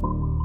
you